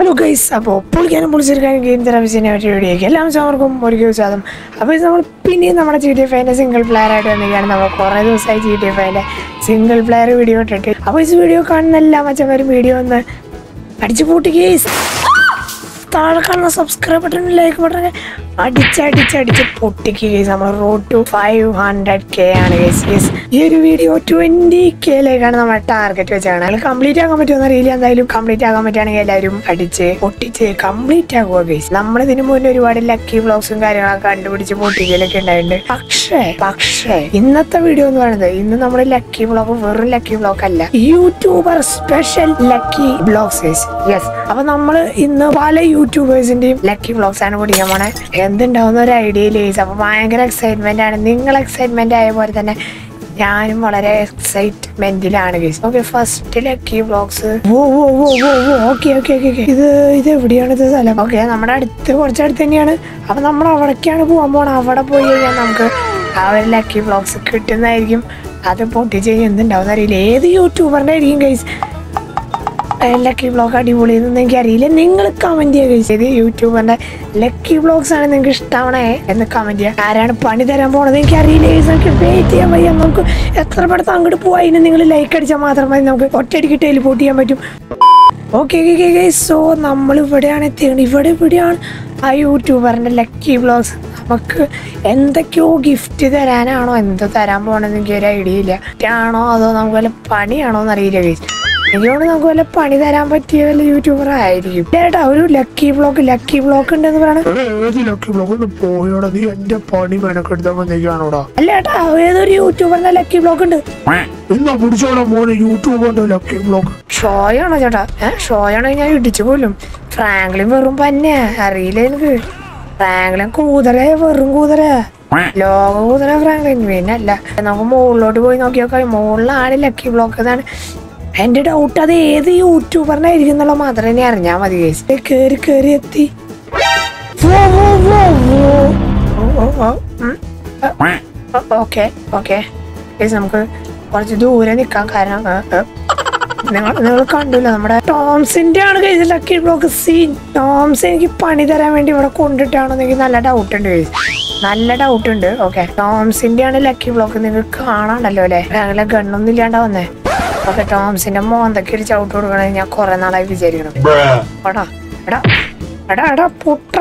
Hello guys അപ്പോൾ പൊളിക്കാനും പൊളിച്ചെടുക്കാനും game തെറാപ്പിച്ചിനെ പറ്റിയ വീഡിയോയ്ക്ക് എല്ലാം ചോർക്കും ഒരു ദിവസം അപ്പോൾ നമ്മൾ പിന്നെയും നമ്മുടെ ജി ടി എഫ് ഐന്റെ സിംഗിൾ പ്ലെയർ ആയിട്ട് വന്നിരിക്കുകയാണ്. നമ്മൾ കുറേ ദിവസമായി ജി ടി എഫ് ഐന്റെ സിംഗിൾ പ്ലെയർ വീഡിയോ ഇട്ടിട്ട്. അപ്പോൾ ഈ വീഡിയോ കാണുന്ന എല്ലാ മച്ചന്മാരും വീഡിയോ ഒന്ന് അടിച്ചു പൂട്ടി ഗേസ് താഴെ കാണുന്ന സബ്സ്ക്രൈബ് ബട്ടൺ ലൈക്ക് ബട്ടൺ അടിച്ചടിച്ചടിച്ച് പൊട്ടിക്ക് കേസ് നമ്മൾ road to five hundred K ആണ് കേസ് ഈ ഒരു വീഡിയോ ട്വന്റി കെയിലേക്കാണ് നമ്മൾ ടാർഗറ്റ് വെച്ചാണ് അതിൽ കംപ്ലീറ്റ് ആക്കാൻ പറ്റുമെന്ന് അറിയില്ല എന്തായാലും കംപ്ലീറ്റ് ആക്കാൻ പറ്റുകയാണെങ്കിൽ എല്ലാവരും അടിച്ച് പൊട്ടിച്ച് കംപ്ലീറ്റ് ആക്കുക കേസ് നമ്മൾ ഇതിനു മുന്നേ ഒരുപാട് ലക്കി ബ്ലോഗ്സും കാര്യങ്ങളൊക്കെ കണ്ടുപിടിച്ച് പൊട്ടിക്കലൊക്കെ ഉണ്ടായിട്ടുണ്ട്. പക്ഷേ പക്ഷേ ഇന്നത്തെ വീഡിയോ എന്ന് പറയുന്നത് ഇന്ന് നമ്മുടെ ലക്കി ബ്ലോഗ് വെറും ലക്കി ബ്ലോഗ് അല്ല. YouTuber special lucky blocks yes അപ്പൊ നമ്മൾ ഇന്ന് പല യൂട്യൂബേഴ്സിന്റെയും ലക്കി ബ്ലോഗ്സ് ആണ് പിടിക്കാൻ പോണേ. എന്തുണ്ടാവുന്ന ഒരു ഐഡിയ ലേസ് അപ്പോൾ ഭയങ്കര എക്സൈറ്റ്മെന്റ് ആണ്. നിങ്ങൾ എക്സൈറ്റ്മെന്റ് ആയ പോലെ തന്നെ ഞാനും വളരെ എക്സൈറ്റ്മെന്റിലാണ് guys okay first lucky blocks oh oh oh oh oh okay okay okay ഇത് ഇത് എവിടെയാണ് ഇത് സ്ഥലം? ഓക്കെ നമ്മുടെ അടുത്ത് കുറച്ചടുത്ത് തന്നെയാണ് അപ്പൊ നമ്മൾ അവിടേക്കാണ് പോകാൻ പോകണം അവിടെ പോയി കഴിഞ്ഞാൽ നമുക്ക് ആ ഒരു ലക്കി ബ്ലോഗ്സ് കിട്ടുന്നതായിരിക്കും. അത് പൊട്ടിച്ച് കഴിഞ്ഞാൽ എന്തുണ്ടാവുന്ന അറിയില്ല ഏത് യൂട്യൂബറിന്റെ ആയിരിക്കും ഗൈസ് ലക്കി ബ്ലോഗ് അടിപൊളി എന്നൊന്നും എനിക്ക് അറിയില്ല നിങ്ങൾ കമന്റ് ചെയ്യുക ചെയ്ത്. യൂട്യൂബറിന്റെ ലക്കി ബ്ലോഗ്സ് ആണ് നിങ്ങൾക്ക് ഇഷ്ടമാണേ എന്ന് കമന്റ് ചെയ്യുക ആരാണ് പണി തരാൻ പോണത് എനിക്ക് അറിയില്ല നമുക്ക് വെയിറ്റ് ചെയ്യാൻ വയ്യ. നമുക്ക് എത്ര പെടുത്ത് അങ്ങോട്ട് പോവാ. അതിന് നിങ്ങൾ ലൈക്ക് അടിച്ചാൽ മാത്രം മതി നമുക്ക് ഒറ്റയടിക്ക് ടെലിപോർട്ട് ചെയ്യാൻ പറ്റും. ഓക്കെ സോ നമ്മൾ ഇവിടെയാണ് എത്തിയത് ഇവിടെ ഇവിടെയാണ് ആ യൂട്യൂബറിന്റെ ലക്കി ബ്ലോഗ്സ് നമുക്ക് എന്തൊക്കെയോ ഗിഫ്റ്റ് തരാനാണോ എന്തോ തരാൻ പോകണമെന്ന് എനിക്ക് ഒരു ഐഡിയ ഇല്ല. ആണോ അതോ നമുക്ക് വല്ല പണിയാണോ എന്നറിയില്ല ഗൈസ് എനിക്ക് തോന്നുന്നു നമുക്ക് വല്ല പണി തരാൻ പറ്റിയ വല്ല യൂട്യൂബർ ആയിരിക്കും. ചേട്ടാ ഒരു ലക്കി ബ്ലോക്ക് ലക്കി ബ്ലോക്ക് ഉണ്ടെന്ന് പറയണ. ഏത് ലക്കി ബ്ലോക്ക് ഒന്ന് പോയോടാ നീ എന്റെ പണി മെനക്കെടുത്താൻ അല്ല ഏട്ടാ ഏതൊരു യൂട്യൂബറിന്റെ ലക്കി ബ്ലോക്ക് ഉണ്ട്? എന്നാ പിടിച്ചോടാ മോനെ യൂട്യൂബറിന്റെ ലക്കി ബ്ലോക്ക് ഷോയാണോ ചേട്ടാ? ഏഹ് ഷോയാണോ ഞാൻ ഇടിച്ചു പോലും ഫ്രാങ്ക്ലിൻ വെറും പന്നെ അറിയില്ല എനിക്ക്. ഫ്രാങ്ക്ലിൻ കൂതറ വെറും കൂതറ. ലോക കൂതറ ഫ്രാങ്ക്ലിൻ പിന്നെ അല്ല നമുക്ക് മുകളിലോട്ട് പോയി നോക്കിയൊക്കെ മുകളിലാണ് ലക്കി ബ്ലോക്ക് അതാണ് എന്റെ ഡൗട്ട് അത് ഏത് യൂട്യൂബറിനായിരിക്കും എന്നുള്ള മാത്രം അറിഞ്ഞാൽ മതി guys. കയറി കേറി എത്തി. Okay okay. നമുക്ക് കുറച്ച് ദൂരെ നിൽക്കാം കാരണം നിങ്ങൾ നിങ്ങൾ കണ്ടില്ല നമ്മുടെ ടോംസിന്റെ ആണ് കഴിച്ച ലക്കി ബ്ലോക്ക് സീൻ ടോംസ് എനിക്ക് പണി തരാൻ വേണ്ടി ഇവിടെ കൊണ്ടിട്ടാണോ എനിക്ക് നല്ല ഡൗട്ട് ഉണ്ട്. നല്ല ഡൗട്ട് ഉണ്ട് ഓക്കെ. ടോംസിന്റെ ആണ് ലക്കി ബ്ലോക്ക് നിങ്ങൾ കാണാണ്ടല്ലോ അല്ലെ? അങ്ങനെ ഗണ്ണൊന്നും ഇല്ലാണ്ടാ വന്നേ. ഓക്കെ ടോംസിന്റെ എന്തൊക്കെ ഒരു ചവിട്ട് കൊടുക്കണമെന്ന് ഞാൻ കുറെ നാളായി വിചാരിക്കണം. എടാ എടാ എടാ എടാ പൊട്ട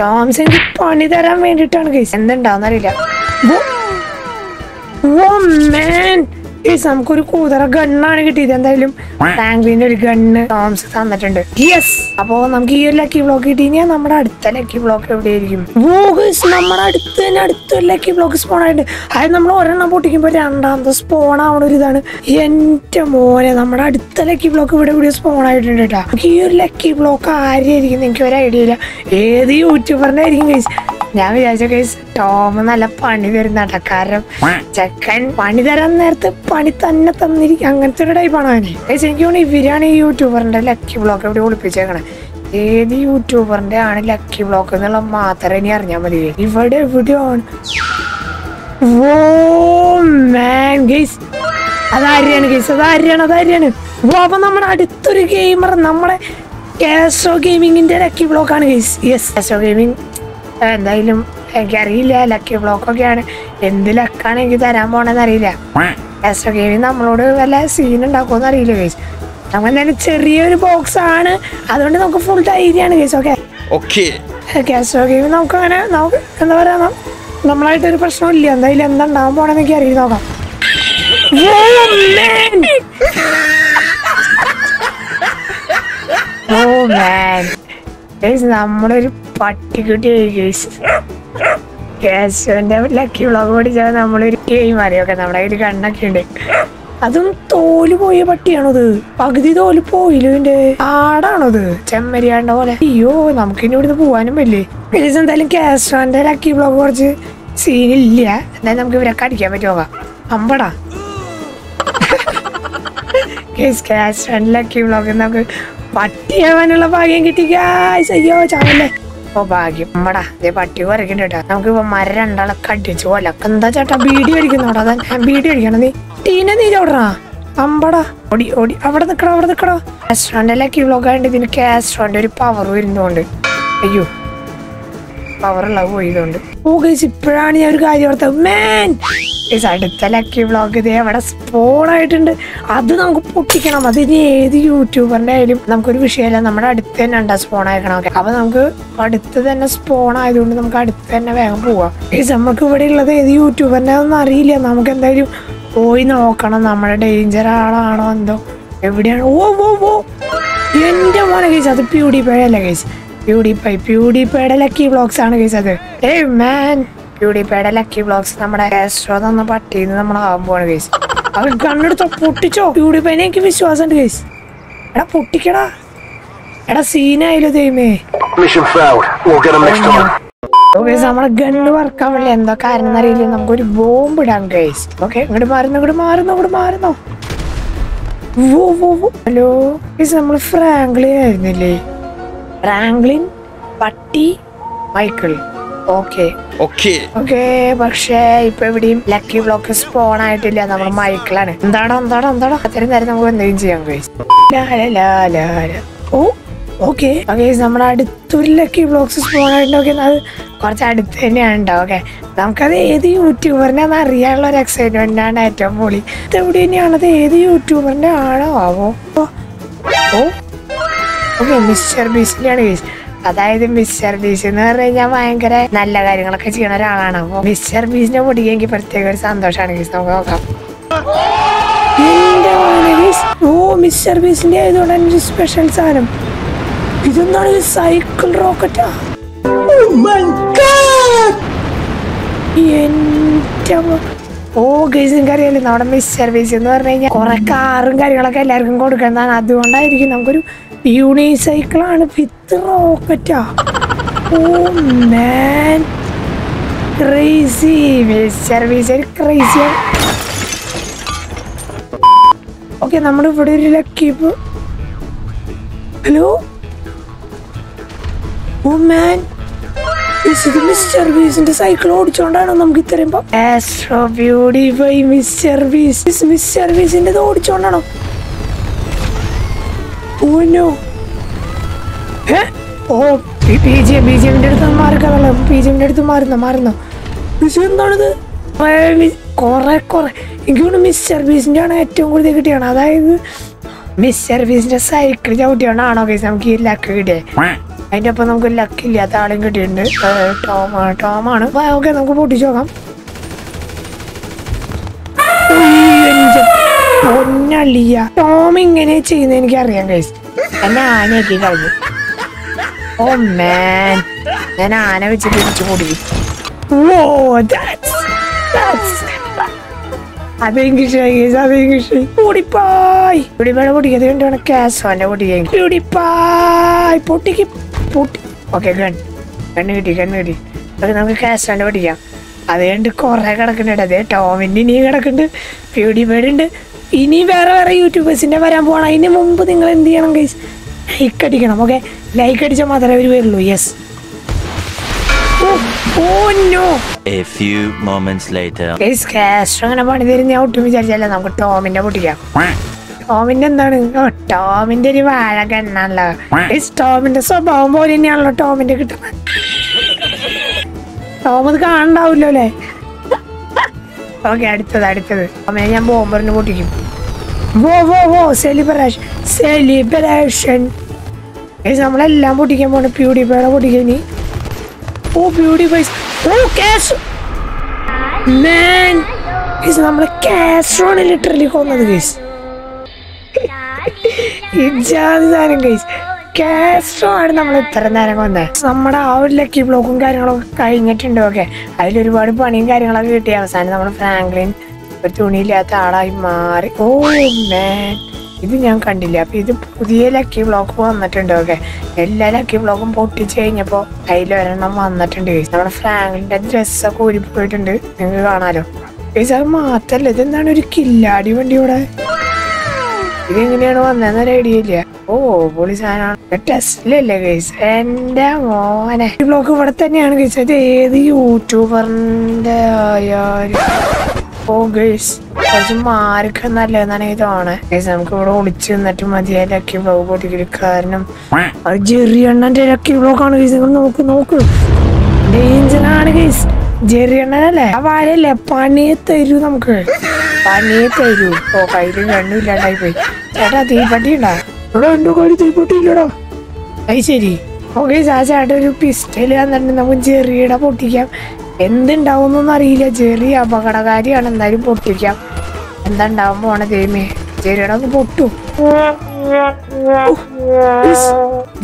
ടോംസ് എനിക്ക് പണി തരാൻ വേണ്ടിട്ടാണ് കേസ് എന്തുണ്ടാവുന്നറിയില്ല. ഓ മാൻ ഗൈസ് നമുക്കൊരു കൂതറ ഗണ്ണാണ് കിട്ടിയത്. എന്തായാലും ഫ്രാങ്ക്ലിന്റെ ഒരു ഗണ്ണ് ടോംസ് തന്നിട്ടുണ്ട്. യെസ് അപ്പോ നമുക്ക് ഈ ഒരു ലക്കി ബ്ലോക്ക് കിട്ടി കഴിഞ്ഞാൽ നമ്മുടെ അടുത്ത ലക്കി ബ്ലോക്ക് എവിടെയായിരിക്കും? ഗൈസ് നമ്മുടെ അടുത്ത് തന്നെ അടുത്തൊരു ലക്കി ബ്ലോക്ക് സ്പോൺ ആയിട്ട് അതായത് നമ്മൾ ഒരെണ്ണം പൊട്ടിക്കുമ്പോൾ രണ്ടാമത്തെ സ്പോൺ ആവണ ഒരു ഇതാണ്. എന്റെ മോനെ നമ്മുടെ അടുത്ത ലക്കി ബ്ലോക്ക് ഇവിടെ ഇവിടെ സ്പോൺ ആയിട്ടുണ്ട് കേട്ടോ ഈ ഒരു ലക്കി ബ്ലോക്ക് ആരെയായിരിക്കും എനിക്ക് ഒരു ഐഡിയ ഇല്ല. ഏത് യൂട്യൂബറിന്റെ ആയിരിക്കും ഗൈസ് ഞാൻ വിചാരിച്ച കേസ് ടോം നല്ല പണി തരുന്നട്ടാ കാരണം ചെക്കൻ പണി തരാൻ നേരത്ത് പണി തന്നെ തന്നിരിക്കും അങ്ങനത്തെ ഒരു ടൈപ്പാണ് അവന്. എനിക്ക് തോന്നുന്നു ഇവരാണ് ഈ യൂട്യൂബറിന്റെ ലക്കി ബ്ലോക്ക് എവിടെ ഒളിപ്പിച്ചേക്കണേ. ഏത് യൂട്യൂബറിന്റെ ആണ് ലക്കി ബ്ലോക്ക് എന്നുള്ള മാത്രമേ ഇനി അറിഞ്ഞാൽ മതി. ഇവിടെ എവിടെയാണ്? വോ മാൻ ഗൈസ് അതാര്യാണ് ഗൈസ് ഓ അപ്പൊ നമ്മുടെ അടുത്തൊരു ഗെയിമർ നമ്മുടെ കാസോ ഗെയിമിങ്ങിന്റെ ലക്കി ബ്ലോക്കാണ് ഗൈസ് യെസ് കാസോ ഗെയിമിംഗ് എന്തായാലും എനിക്കറിയില്ല ലക്കി ബ്ലോക്ക് ഒക്കെയാണ്. എന്ത് ലക്കാണ് എനിക്ക് തരാൻ പോണെന്ന് അറിയില്ല കാസോ നമ്മളോട് വല്ല സീൻ ഉണ്ടാക്കുമെന്ന് അറിയില്ല കേസ് നമ്മൾ എന്തായാലും ചെറിയൊരു ബോക്സ് ആണ്. അതുകൊണ്ട് നമുക്ക് ഫുൾ ധൈര്യമാണ് കേസ് ഓക്കെ ഓക്കേ കാസോ ഗെയിം നമുക്ക് അങ്ങനെ നമുക്ക് എന്താ പറയാ നം- നമ്മളായിട്ടൊരു പ്രശ്നമില്ല എന്തായാലും എന്താ പോണെന്നൊക്കെ പോണെന്ന് എനിക്ക് അറിയി നോക്കാം ഓ മാൻ നമ്മളൊരു പട്ടിക്കുട്ടി കേസ് കേശവന്റെ ലക്കി വ്ളോഗ് പഠിച്ചാൽ നമ്മളൊരു ഗെയിം അറിയൊക്കെ നമ്മുടെ കയ്യിൽ കണ്ണൊക്കെ ഉണ്ട്. അതും തോൽ പോയ പട്ടിയാണത്. പകുതി തോൽ പോയില്ലുവിന്റെ ആടാണത്. ചെമ്മരിയാണ്ട പോലെ. അയ്യോ നമുക്ക് ഇനി ഇവിടുന്ന് പോവാനും പറ്റില്ലേ? ഗൈസ് എന്തായാലും കേശവന്റെ ലക്കി വ്ളോഗ് കുറച്ച് സീനില്ല എന്തായാലും നമുക്ക് ഇവരൊക്കെ അടിക്കാൻ പറ്റുമോ? അമ്പടാ. കേസ് കേശവന്റെ ലക്കി വ്ളോഗ് നമുക്ക് പട്ടിയാവാനുള്ള ഭാഗ്യം കിട്ടി. ചെയ്യോ അയ്യോ ഓ ഭാഗ്യം. നമ്മടാ ഇതേ പട്ടി കുറയ്ക്കണ്ട കേട്ടോ നമുക്ക് ഇപ്പൊ മര രണ്ടാളൊക്കെ അടിച്ചു പോലെ എന്താ ചേട്ടാ ബീഡി അടിക്കുന്നോടാ ബീഡി അടിക്കണം. നീ ടീനെ നീ ചോടാ അമ്പടാ. ഓടി ഓടി. അവിടെ നിക്കടാ അവിടെ നിക്കടാ. കാസ്ട്രോന്റെ ലക്കി വ്ലോഗ് ആയതുകൊണ്ട് ഇതിന് ഒരു പവർ വരുന്നോണ്ട്. അയ്യോ. പവറുള്ള പോയതുകൊണ്ട്. ഓ ഗൈസ് ഇപ്പോഴാണ് ഞാൻ ഒരു കാര്യം ഓർത്തത്. മാൻ ഗൈസ് അടുത്ത ലക്കി വ്ളോഗ് ഇതേ അവിടെ സ്പോൺ ആയിട്ടുണ്ട്. അത് നമുക്ക് പൊട്ടിക്കണം. അതിന് ഏത് യൂട്യൂബറിന്റെ ആയാലും നമുക്കൊരു വിഷയമല്ല. നമ്മുടെ അടുത്ത് തന്നെ ഉണ്ടാ സ്പോൺ ആയിക്കണം ഓക്കെ അപ്പൊ നമുക്ക് അടുത്ത് തന്നെ സ്പോൺ ആയതുകൊണ്ട് നമുക്ക് അടുത്ത് തന്നെ വേഗം പോവാം. ഗൈസ് നമുക്ക് ഇവിടെ ഉള്ളത് ഏത് യൂട്യൂബറിന്റെ ഒന്നും അറിയില്ല. നമുക്ക് എന്തായാലും പോയി നോക്കണം. നമ്മുടെ ഡേഞ്ചർ ആളാണോ എന്തോ. എവിടെയാണ്? ഓ ഓ ഓ! എന്റെ മോനെ കേസ് അത് പ്യൂഡിഫൈ കേസ് പ്യൂഡിഫൈ പ്യൂഡിപ്പൈയുടെ ലക്കി ബ്ലോഗ്സ് ആണ് കഴിച്ചത് ഏ മാൻ പ്യൂഡിപ്പൈയുടെ ലക്കി ബ്ലോഗ്സ് നമ്മുടെ കാസ്ട്രോ തന്ന പട്ടിന്ന് നമ്മളാകുമ്പോഴാണ് കേസ് അത് കണ്ണെടുത്തോ പൊട്ടിച്ചോ. പ്യൂഡിപ്പൈനെ എനിക്ക് വിശ്വാസമുണ്ട് കേസ് എടാ പൊട്ടിക്കടാ. എടാ സീനായാലും ദൈവമേ. ഓക്കെ നമ്മളെ ഗണ്ണ് വർക്കാൻ വേണ്ടി എന്തോ കാരണം എന്നറിയില്ല നമുക്കൊരു ബോംബ് ഇടാം ഗൈസ് ഓക്കെ ഇങ്ങോട്ട് മാറുന്നു ഇങ്ങോട്ട് മാറുന്നു ഇങ്ങോട്ട് മാറുന്നു. ഹലോ ഗൈസ് നമ്മൾ ഫ്രാങ്ക്ലിൻ ആയിരുന്നില്ലേ? ഫ്രാങ്ക്ലിൻ പട്ടി മൈക്കിൾ ഓക്കെ ഓക്കെ ഓക്കെ പക്ഷേ ഇപ്പൊ എവിടെയും ലക്കി ബ്ലോക്ക് പോണായിട്ടില്ല. നമ്മൾ മൈക്കിളാണ് എന്താണോ എന്താണോ എന്താണോ അത്രയും നേരം നമുക്ക് എന്തെങ്കിലും ചെയ്യാൻ ഗൈസ് ഓ ഓക്കെ ഓക്കെ നമ്മുടെ അടുത്തൊരു ലക്കി ബ്ലോക്സ് നോക്കി അത് കുറച്ച് അടുത്ത് തന്നെയാണ് ഉണ്ടാവും ഓക്കെ നമുക്കത് ഏത് യൂട്യൂബറിനെ അറിയാനുള്ള ഒരു എക്സൈറ്റ്മെന്റ് ആണ് ഏറ്റവും പൊളി. ഇത് എവിടെ തന്നെയാണത് അത് ഏത് യൂട്യൂബറിന്റെ ആണോ? ആവോ? ഓ ഓക്കെ മിസ്റ്റർ ബീസ്റ്റിനെയാണ് കേസ് അതായത് മിസ്റ്റർ ബീസ് എന്ന് പറഞ്ഞു കഴിഞ്ഞാൽ ഭയങ്കര നല്ല കാര്യങ്ങളൊക്കെ ചെയ്യുന്ന ഒരാളാണ്. അപ്പൊ മിസ്റ്റർ ബീസിനെ പൊടിയെങ്കിൽ പ്രത്യേക ഒരു സന്തോഷമാണ് കേസ് നമുക്ക് നോക്കാം. ഓ മിസ്റ്റർ ബീസിന്റെ ആയതുകൊണ്ട് ഒരു സ്പെഷ്യൽ സാധനം. ഇതെന്താണ് സൈക്കിൾ റോക്കറ്റാ എന്റെ ഓ ഗൈസ് കാര്യമല്ലേ നമ്മുടെ മിസ് സർവീസ് എന്ന് പറഞ്ഞു കഴിഞ്ഞാൽ കുറെ കാറും കാര്യങ്ങളൊക്കെ എല്ലാവർക്കും കൊടുക്കുന്നതാണ്. അതുകൊണ്ടായിരിക്കും നമുക്കൊരു യൂണിസൈക്കിളാണ് വിത്ത് റോക്കറ്റാ. ഓ മാൻ. ക്രേസി സർവീസ് ഒരു ക്രേസിയാണ് ഓക്കെ നമ്മളിവിടെ ഒരു lucky hello oh man. Mister ബീസിന്റെ സൈക്കിൾ ഓടിച്ചോണ്ടാണോ നമുക്ക് ഇത്രയും ആസ്ട്രോ ബ്യൂട്ടിഫൈ മിസ്റ്റർ ബീസ് മിസ്റ്റർ ബീസിന്റെ ഓടിച്ചോണ്ടാണോ? No oh P G M B G എമ്മിന്റെ അടുത്ത് മാറിക്കാണല്ലോ പി ജി അടുത്ത് മാറുന്ന മാറുന്ന. മിസ് എന്താണിത്? കൊറേ കൊറേ എനിക്ക് തോന്നുന്നു മിസ്റ്റർ ബീസിന്റെ ആണ് ഏറ്റവും കൂടുതൽ കിട്ടിയാണ് അതായത് മിസ് ബീസിന്റെ സൈക്കിൾ ചവിട്ടിയാണ് ആണോ കേസ് നമുക്ക് ഈ ലക്ക് കിട്ടിയത് അതിന്റെ ഒപ്പം നമുക്ക് ലക്ക് ഇല്ലാത്ത ആളെയും കിട്ടിയിട്ടുണ്ട്. ടോമാണ്. ടോമാണ് ഓക്കെ നമുക്ക് പൊട്ടിച്ചു നോക്കാം. പൊന്നളിയ ടോം ഇങ്ങനെ ചെയ്യുന്ന എനിക്ക് അറിയാൻ കൈസ് എന്നെ ആനയാക്കി കളഞ്ഞു. ഓ മാൻ ഞാൻ ആന വെച്ചിട്ട് ഇടിച്ചു കൂടി പൊടിപ്പായ്. പൊടിപ്പാടെ പൊടിക്കാതെ വേണ്ടിയാണ് കാസോന്റെ പൊടിക്കാൻ പൊടിപ്പായ്. പൊട്ടിക്ക് പൊട്ടി. ഓക്കെ ഗൺ കണ്ണ് കിട്ടി കണ്ണ് കിട്ടി. ഓക്കെ നമുക്ക് കാസോന്റെ പൊടിക്കാം അത് കണ്ട് കുറെ കിടക്കുന്നുണ്ട്. അതേ ടോമിന്റെ ഇനിയും കിടക്കുന്നുണ്ട്. ഉണ്ട് ഇനി വേറെ വേറെ യൂട്യൂബേഴ്സിന്റെ വരാൻ പോകണം അതിന് മുമ്പ് നിങ്ങൾ എന്ത് ചെയ്യണം ഗൈസ് ലൈക്ക് അടിക്കണം ഓക്കെ ലൈക്ക് അടിച്ചാൽ മാത്രമേ അവർ വരുള്ളൂ. യെസ് അങ്ങനെ പണി തരുന്ന ഒട്ടും വിചാരിച്ചല്ല. നമുക്ക് ടോമിന്റെ പൊട്ടിക്കാം. ടോമിന്റെ എന്താണ്? ടോമിന്റെ ഒരു വാഴ കണ്ണാണല്ലോ ഗൈസ് ടോമിന്റെ സ്വഭാവം പോലെ തന്നെയാണല്ലോ ടോമിന്റെ കിട്ടുന്നത്. ടോം അത് കാണണ്ടാവില്ലോ അല്ലേ ഓക്കെ അടുത്തത് അടുത്തത്. ടോമിനെ ഞാൻ ബോംബറിന് പൊട്ടിക്കും. വോ വോ വോ സെലിബ്രേഷൻ സെലിബ്രേഷൻ നമ്മളെല്ലാം പൊട്ടിക്കാൻ പോണ. പ്യൂഡിഫൈയുടെ പൊട്ടിക്കാൻ നീ ഓ പ്യൂഡിഫൈ ഓ ക്യാഷ് മാൻ ഗൈസ് നമ്മളെ കാസ്ട്രോണ് ലിറ്ററലി കൊന്നത് ഗൈസ് ഇജാതി സാധനം ഗൈസ് കാസ്ട്രോ ആണ് നമ്മൾ ഇത്ര നേരം കൊന്നത് നമ്മുടെ ആ ഒരു ലക്കി ബ്ലോക്കും കാര്യങ്ങളൊക്കെ കഴിഞ്ഞിട്ടുണ്ട് ഓക്കെ അതിലൊരുപാട് പണിയും കാര്യങ്ങളൊക്കെ കിട്ടി അവസാനം നമ്മൾ ഫ്രാങ്ക്ലിൻ ഒരു തുണിയില്ലാത്ത ആളായി മാറി. ഓ മാൻ ഇത് ഞാൻ കണ്ടില്ല. അപ്പൊ ഇത് പുതിയ ലക്കി ബ്ലോക്ക് വന്നിട്ടുണ്ട് ഓക്കെ എല്ലാ ലക്കി ബ്ലോക്കും പൊട്ടിച്ച് കഴിഞ്ഞപ്പോ അതിൽ ഒരെണ്ണം വന്നിട്ടുണ്ട്. നമ്മുടെ ഫ്രാങ്കിന്റെ ഡ്രസ്സൊക്കെ ഊരിപ്പോയിട്ടുണ്ട് നിങ്ങൾക്ക് കാണാലോ. ഗൈസ് അത് മാത്രല്ല ഇതെന്താണ് ഒരു കില്ലാടി വണ്ടി ഇവിടെ? ഇതെങ്ങനെയാണ് വന്നതെന്ന് ഒരു ഐഡിയ ഇല്ല. ഓ പൊളി സാധനമാണ്. ടെസ്റ്റിലല്ലേ ഗൈസ് എന്റെ മോനെ. ഈ ബ്ലോക്ക് ഇവിടെ തന്നെയാണ് ഗൈസ് അത് ഏത് യൂട്യൂബറിന്റെ ആയാലും. ഓ ഗൈസ് കുറച്ച് മാർക്ക് നല്ലതെന്നാണ് ഈ തോണ ഗൈസ് നമുക്ക് ഇവിടെ ഒളിച്ച് നിന്നിട്ട് മതിയായ ലക്കി ബ്ലോഗ് പൊട്ടിക്കൽ. കാരണം അത് ജെറിയണ്ണന്റെ ലക്കി ബ്ലോഗാണ് ഗൈസ് നിങ്ങൾ നോക്ക് നോക്ക്. ഡേഞ്ചറാണ് ഗൈസ് ജെറി ജെറിയണ്ണനല്ലേ ആ വാഴയല്ലേ പണിയെ തരൂ നമുക്ക്. പണിയെ തരൂ. ഓ കയ്യിൽ കണ്ണുമില്ലാണ്ടായി പോയി. ചേട്ടാ തീപ്പട്ടി ഉണ്ടാ? ഇവിടെ എന്റെ കയ്യിൽ തീപ്പൊട്ടിയില്ലടാ അത് ശരി. ഓക്കെ ആ ചേട്ടൻ ഒരു പിസ്റ്റൽ തന്നിട്ട് നമുക്ക് ജെറിയുടെ പൊട്ടിക്കാം. എന്തുണ്ടാവുന്നൊന്നും അറിയില്ല ചെറിയ അപകടകാരിയാണ്. എന്തായാലും പൊട്ടിക്കാം എന്താ ഉണ്ടാവാൻ പോണ ദൈവമേ ചെറിയുടെ ഒന്ന് പൊട്ടു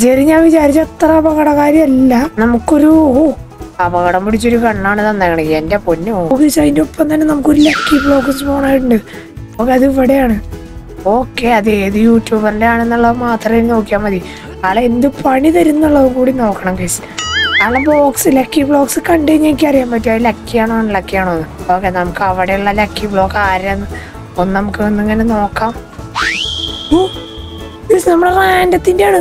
ജെറി ഞാൻ വിചാരിച്ച അത്ര അപകടകാരിയല്ല. നമുക്കൊരു അപകടം പിടിച്ചൊരു കണ്ണാണ് തന്നേക്കണേ. എന്റെ പൊന്നു. അതിന്റെ ഒപ്പം തന്നെ നമുക്കൊരു ലക്കി ബ്ലോക്ക് പോണായിട്ടുണ്ട്. അപ്പൊ അത് ഇവിടെയാണ്. ഓക്കെ അത് ഏത് യൂട്യൂബറിന്റെ ആണെന്നുള്ളത് മാത്രമേ നോക്കിയാൽ മതി. ആളെ എന്ത് പണി തരുന്നുള്ളത് കൂടി നോക്കണം കേസ് ആളെ ബോക്സ് ലക്കി ബ്ലോക്സ് കണ്ടു കഴിഞ്ഞാൽ എനിക്ക് അറിയാൻ പറ്റും. അത് ആണോ അൺലക്കിയാണോ ആണോ ഓക്കെ നമുക്ക് അവിടെയുള്ള ലക്കി ബ്ലോക്ക് ആരാന്ന് ഒന്ന് നമുക്ക് ഒന്നിങ്ങനെ നോക്കാം. നമ്മുടെ റാൻഡത്തിന്റെ ആണ്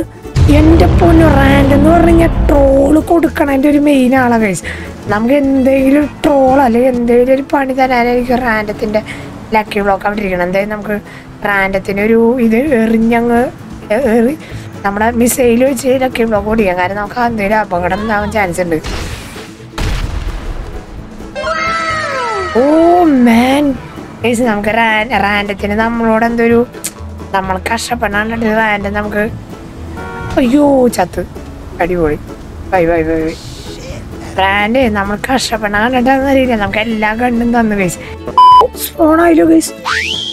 എന്റെ പൊന്നു റാൻഡ് എന്ന് പറഞ്ഞു കഴിഞ്ഞാൽ ട്രോൾ കൊടുക്കണം. എന്റെ ഒരു മെയിൻ ആളാ കഴിച്ചു നമുക്ക് എന്തെങ്കിലും ട്രോൾ അല്ലെങ്കിൽ എന്തെങ്കിലും ഒരു പണി തരാനായിരിക്കും റാൻഡത്തിന്റെ ലക്കി ബ്ലോക്ക് അവിടെ ഇരിക്കണം എന്തായാലും നമുക്ക് റാൻഡത്തിന് ഒരു ഇത് എറിഞ്ഞങ്ങ് എറി നമ്മുടെ മിസൈൽ വെച്ച് ലക്കി ബ്ലോക്ക് ഓടിക്കാം. കാരണം നമുക്ക് എന്തെങ്കിലും അപകടം ഉണ്ടാവാൻ ചാൻസ് ഉണ്ട്. ഓ മാൻ നമുക്ക് റാൻ റാൻഡത്തിന് നമ്മളോട് എന്തൊരു നമ്മൾ കഷ്ടപ്പെടാണ്ടിട്ട് റാൻഡം നമുക്ക് അയ്യോ ചത്ത്. അടിപൊളി. Why why why bye. Rand നമ്മൾ കഷ്ടപ്പെടാണ്ടിട്ടാന്ന് അറിയില്ല നമുക്ക് എല്ലാ കണ്ണും തന്നു ഗൈസ് സ്പോണായില്ലോ ഗൈസ്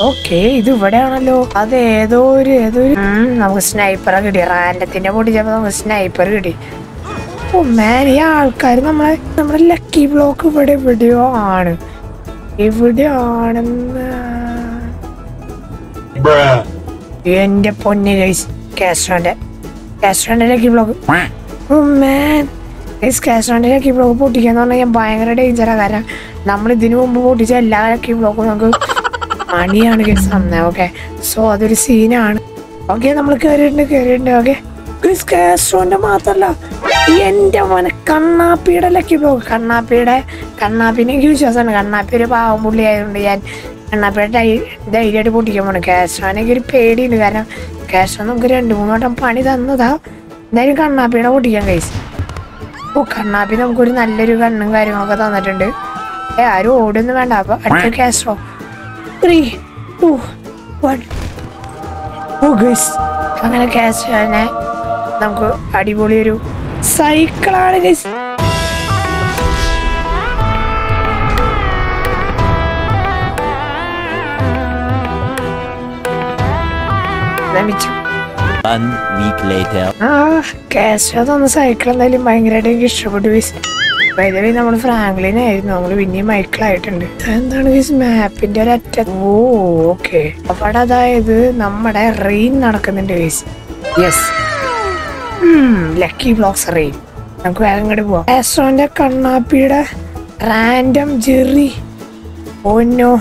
ഓക്കെ ഇത് ഇവിടെയാണല്ലോ. അത് ഏതോ ഒരു ഏതോ ഒരു നമുക്ക് സ്നൈപ്പറെ കിട്ടി. റാൻഡത്തിന്റെ ചെയ്യുമ്പോ നമുക്ക് സ്നൈപ്പർ കിട്ടി. ഓ മാൻ ഈ ആൾക്കാർ നമ്മളെ നമ്മുടെ ലക്കി ബ്ലോക്ക് ഇവിടെ എവിടെയോ ആണ്. എവിടെയാണെന്ന്? എന്റെ പൊന്നി ഗൈസ് കാസ്ട്രോന്റെ കാസ്ട്രോന്റെ lucky block oh man guys കാസ്ട്രോന്റെ കീ ബ്ലോക്ക് പൊട്ടിക്കാന്ന് പറഞ്ഞാൽ ഞാൻ ഭയങ്കര ഡേഞ്ചറാണ് കാരണം നമ്മൾ ഇതിനു മുമ്പ് പൊട്ടിച്ച എല്ലാ കീ ബ്ലോക്കും നമുക്ക് മണിയാണ് ഗൈസ് തന്നെ ഓക്കെ സോ അതൊരു സീനാണ് ഓക്കെ നമ്മൾ കയറിയിട്ടുണ്ട് കയറിയിട്ടുണ്ട് ഓക്കെ കാസ്ട്രോന്റെ മാത്രല്ല എന്റെ മോനെ കണ്ണാപ്പിയുടെ ലക്കി ബ്ലോക്ക് കണ്ണാപ്പിയുടെ കണ്ണാപ്പിനെ എനിക്ക് വിശ്വാസമാണ്. കണ്ണാപ്പി ഒരു പാവം പുള്ളി ആയതുകൊണ്ട് ഞാൻ കണ്ണാപ്പിയുടെ ധൈര്യമായിട്ട് പൊട്ടിക്കാൻ പോണു. കാസ്ട്രോനെനിക്ക് ഒരു പേടിയുണ്ട് കാരണം കാസ്ട്രോ നമുക്ക് രണ്ട് മൂന്ന് വട്ടം പണി തന്നതാ. എന്തായാലും കണ്ണാപ്പിയുടെ പൊട്ടിക്കാൻ കഴിച്ചു ഓ കണ്ണാപ്പി നമുക്കൊരു നല്ലൊരു കണ്ണും കാര്യങ്ങളൊക്കെ തന്നിട്ടുണ്ട്. ഏ ആരും ഓടൊന്നും വേണ്ട. അപ്പൊ അടുത്ത Castro three two one oh guys അങ്ങനെ നമുക്ക് അടിപൊളി ഒരു സൈക്കിളാണ് ഗൈസ് later. ആ സൈക്കിൾ എന്തായാലും ഭയങ്കരമായിട്ട് എനിക്ക് ഇഷ്ടപ്പെട്ടു ഗൈസ് വൈദ്യുതി നമ്മൾ ഫ്രാങ്ക്ലിൻ ആയിരുന്നു. നമ്മൾ പിന്നെയും മൈക്കിളായിട്ടുണ്ട് എന്താണ് ഗൈസ് മാപ്പിന്റെ ഒരു അറ്റ ഓ ഓക്കെ അവിടെ അതായത് നമ്മുടെ റെയിൻ നടക്കുന്നുണ്ട് വീസ് യെസ് ലക്കി ബ്ലോക്സ് റെയിൻ നമുക്ക് വേഗം ഇങ്ങോട്ട് പോവാം. കാസ്ട്രോന്റെ കണ്ണാപ്പിയുടെ റാൻഡം ജെറി ഓന്നോ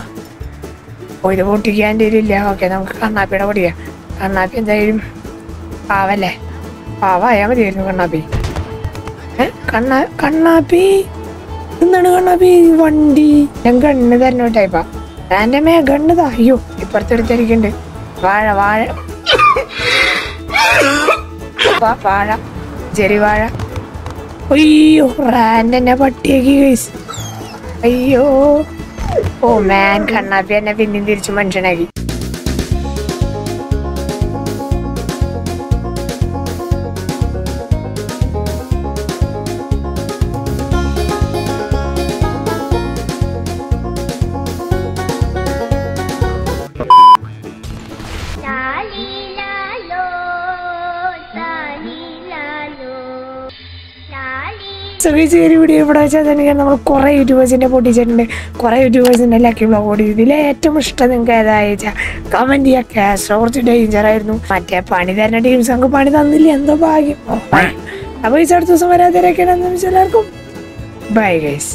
ഓ ഇത് പൊട്ടിക്കാൻ ഇല്ല ഓക്കെ നമുക്ക് കണ്ണാപ്പിയുടെ പൊടിയാം കണ്ണാപ്പി എന്തായാലും പാവല്ലേ? പാവായാ മതിയായിരുന്നു കണ്ണാപ്പി? ഏ? കണ്ണാ കണ്ണാപ്പി? എന്താണ് കണ്ണാപ്പി? വണ്ടി. ഞാൻ ഗണ്ണ് തരണോ ടൈപ്പാ. എന്റെ മേ ഗണ്ണതാ അയ്യോ ഇപ്പുറത്തെടുത്തിരിക്കുന്നുണ്ട് വാഴ വാഴ. വാഴ. ജെറി വാഴ. അയ്യോ റാൻഡ് എന്നെ പട്ടിയാക്കി കഴിച്ചു അയ്യോ. ഓ മാൻ കണ്ണാപ്പി എന്നെ പിന്നെയും തിരിച്ചു മനുഷ്യനാക്കി. ചെറിയ ഒരു വീഡിയോ ഇവിടെ വെച്ചാൽ തന്നെ നമ്മൾ കുറേ യൂട്യൂബേഴ്സിന്റെ പൊട്ടിച്ചിട്ടുണ്ട്. കുറേ യൂട്യൂബേഴ്സിന്റെ ലക്കി ബ്ലോഗ് ഓടി ഇതിലെ ഏറ്റവും ഇഷ്ടം നിങ്ങൾക്ക് ഏതായ കമന്റ് ചെയ്യുക ക്യാഷ് കുറച്ച് ഡേഞ്ചർ ആയിരുന്നു. മറ്റേ പണി തരുന്ന ടീംസ് നമുക്ക് പണി തന്നില്ല? എന്തോ ഭാഗ്യം. അപ്പൊ ഈ അടുത്ത ദിവസം വെച്ചാൽ എല്ലാവർക്കും. Bye guys